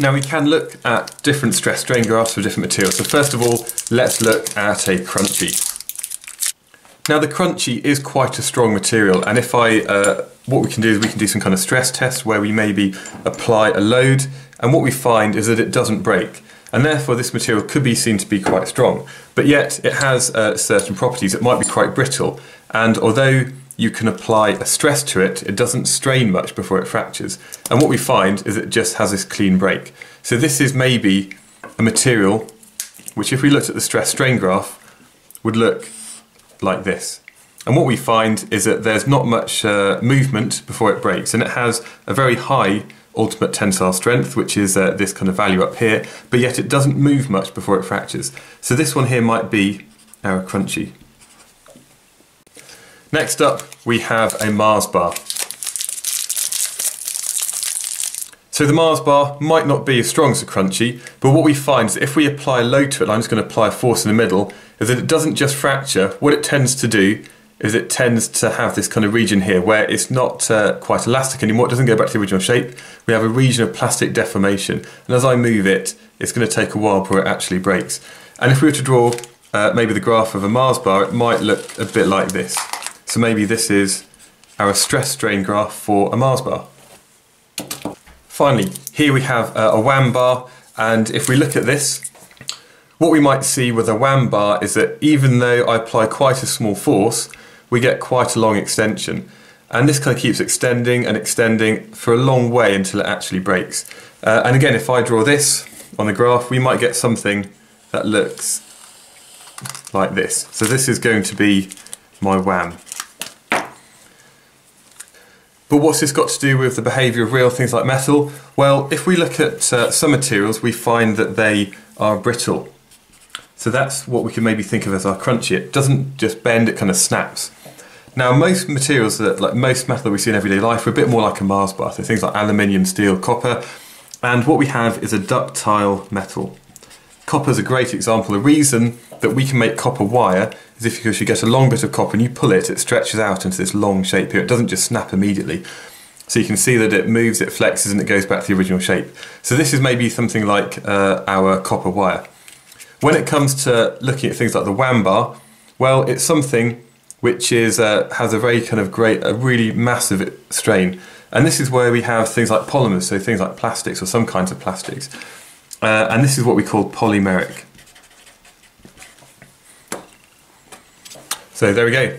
Now we can look at different stress strain graphs for different materials. So first of all, let's look at a Crunchie. Now the Crunchie is quite a strong material and if I, uh, what we can do is we can do some kind of stress test where we maybe apply a load and what we find is that it doesn't break and therefore this material could be seen to be quite strong but yet it has uh, certain properties, it might be quite brittle and although you can apply a stress to it, it doesn't strain much before it fractures. And what we find is it just has this clean break. So this is maybe a material which if we looked at the stress strain graph would look like this. And what we find is that there's not much uh, movement before it breaks and it has a very high ultimate tensile strength, which is uh, this kind of value up here, but yet it doesn't move much before it fractures. So this one here might be our Crunchie. Next up, we have a Mars bar. So the Mars bar might not be as strong as a Crunchie, but what we find is if we apply load to it, I'm just going to apply a force in the middle, is that it doesn't just fracture. What it tends to do is it tends to have this kind of region here where it's not uh, quite elastic anymore, it doesn't go back to the original shape. We have a region of plastic deformation, and as I move it, it's going to take a while before it actually breaks. And if we were to draw uh, maybe the graph of a Mars bar, it might look a bit like this. So maybe this is our stress strain graph for a Mars bar. Finally, here we have uh, a Wham bar, and if we look at this, what we might see with a Wham bar is that even though I apply quite a small force, we get quite a long extension. And this kind of keeps extending and extending for a long way until it actually breaks. Uh, and again, if I draw this on the graph, we might get something that looks like this. So this is going to be my Wham. But what's this got to do with the behaviour of real things like metal? Well, if we look at uh, some materials, we find that they are brittle. So that's what we can maybe think of as our Crunchie. It doesn't just bend, it kind of snaps. Now, most materials that, like most metal that we see in everyday life, are a bit more like a Mars bar. So things like aluminium, steel, copper. And what we have is a ductile metal. Copper is a great example. The reason that we can make copper wire is if you get a long bit of copper and you pull it, it stretches out into this long shape here. It doesn't just snap immediately. So you can see that it moves, it flexes, and it goes back to the original shape. So this is maybe something like uh, our copper wire. When it comes to looking at things like the Wham bar, well, it's something which is uh, has a very kind of great, a really massive strain. And this is where we have things like polymers, so things like plastics or some kinds of plastics. Uh, and this is what we call polymeric. So there we go.